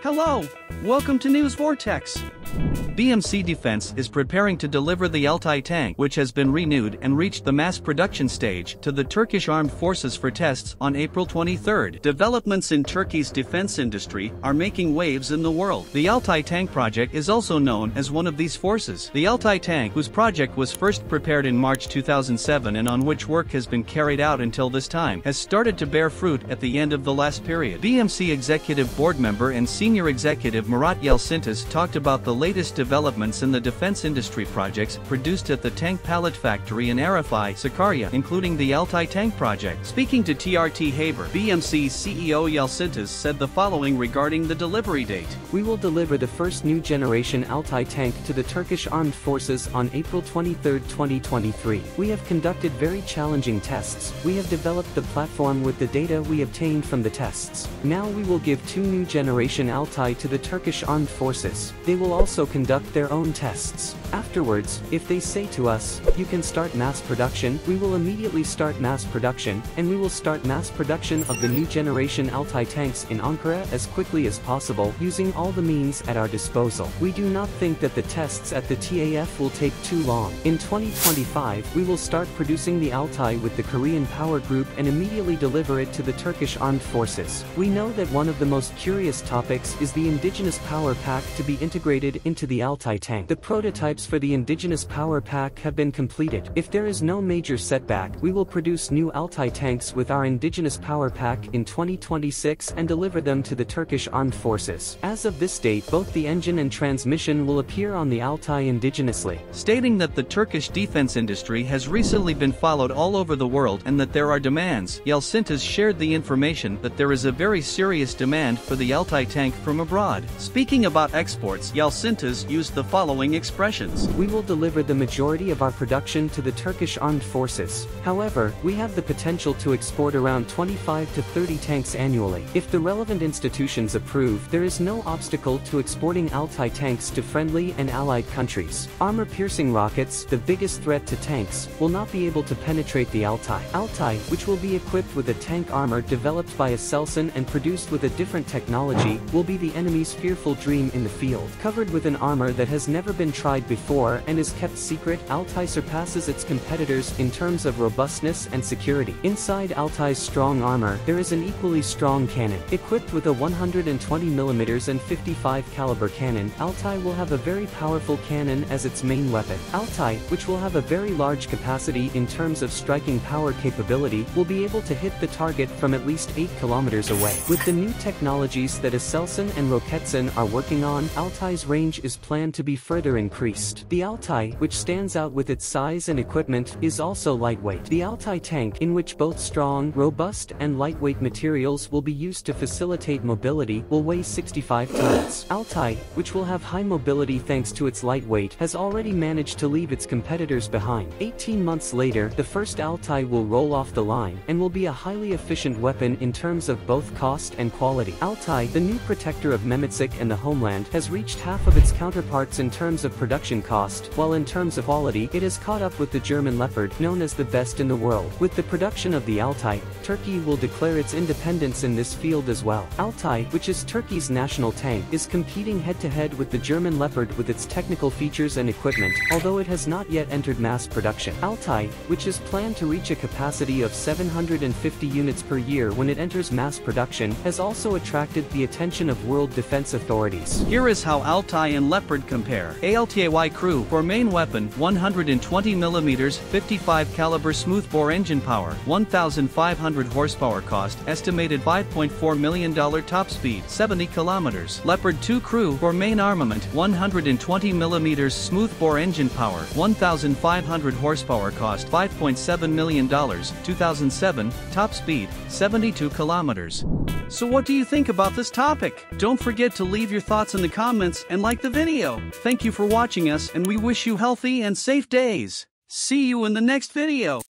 Hello, welcome to News Vortex. BMC Defense is preparing to deliver the Altay tank, which has been renewed and reached the mass production stage, to the Turkish Armed Forces for tests on April 23. Developments in Turkey's defense industry are making waves in the world. The Altay tank project is also known as one of these forces. The Altay tank, whose project was first prepared in March 2007 and on which work has been carried out until this time, has started to bear fruit at the end of the last period. BMC Executive Board member and senior executive Murat Yalçıntaş talked about the latest developments in the defense industry projects produced at the tank pallet factory in Arifiye, Sakarya, including the Altay tank project. Speaking to TRT Haber, BMC CEO Yalçıntaş said the following regarding the delivery date. We will deliver the first new generation Altay tank to the Turkish Armed Forces on April 23, 2023. We have conducted very challenging tests. We have developed the platform with the data we obtained from the tests. Now we will give two new generation Altay to the Turkish Armed Forces. They will also conduct their own tests. Afterwards, if they say to us, you can start mass production, we will immediately start mass production, and we will start mass production of the new generation Altay tanks in Ankara as quickly as possible using all the means at our disposal. We do not think that the tests at the TAF will take too long. In 2025, we will start producing the Altay with the Korean Power Group and immediately deliver it to the Turkish Armed Forces. We know that one of the most curious topics is the indigenous power pack to be integrated into the Altay tank. The prototypes for the indigenous power pack have been completed. If there is no major setback, we will produce new Altay tanks with our indigenous power pack in 2026 and deliver them to the Turkish Armed Forces. As of this date, both the engine and transmission will appear on the Altay indigenously. Stating that the Turkish defense industry has recently been followed all over the world and that there are demands, Yalçıntaş shared the information that there is a very serious demand for the Altay tank from abroad. Speaking about exports, Yalçıntaş used the following expressions. We will deliver the majority of our production to the Turkish Armed Forces. However, we have the potential to export around 25 to 30 tanks annually. If the relevant institutions approve, there is no obstacle to exporting Altay tanks to friendly and allied countries. Armor-piercing rockets, the biggest threat to tanks, will not be able to penetrate the Altay. Altay, which will be equipped with a tank armor developed by Aselsan and produced with a different technology, will be the enemy's fearful dream in the field. Covered with an armor that has never been tried before and is kept secret, Altay surpasses its competitors in terms of robustness and security. Inside Altay's strong armor, there is an equally strong cannon. Equipped with a 120mm and 55 caliber cannon, Altay will have a very powerful cannon as its main weapon. Altay, which will have a very large capacity in terms of striking power capability, will be able to hit the target from at least 8 kilometers away. With the new technologies that Aselsan and Roketsan are working on, Altay's range is planned to be further increased. The Altay, which stands out with its size and equipment, is also lightweight. The Altay tank, in which both strong, robust, and lightweight materials will be used to facilitate mobility, will weigh 65 tons. Altay, which will have high mobility thanks to its lightweight, has already managed to leave its competitors behind. 18 months later, the first Altay will roll off the line, and will be a highly efficient weapon in terms of both cost and quality. Altay, the new protector of Mehmetçik and the homeland, has reached half of its counterparts in terms of production cost, while in terms of quality, it has caught up with the German Leopard, known as the best in the world. With the production of the Altay, Turkey will declare its independence in this field as well. Altay, which is Turkey's national tank, is competing head-to-head -head with the German Leopard with its technical features and equipment, although it has not yet entered mass production. Altay, which is planned to reach a capacity of 750 units per year when it enters mass production, has also attracted the attention of world defense authorities. Here is how And Leopard compare. ALTAY crew for main weapon 120mm 55 caliber smoothbore engine power 1500 horsepower cost estimated $5.4 million top speed 70 kilometers. Leopard 2 crew for main armament 120mm smoothbore engine power 1500 horsepower cost $5.7 million 2007 top speed 72 kilometers. So what do you think about this topic? Don't forget to leave your thoughts in the comments and like the video. Thank you for watching us and we wish you healthy and safe days. See you in the next video.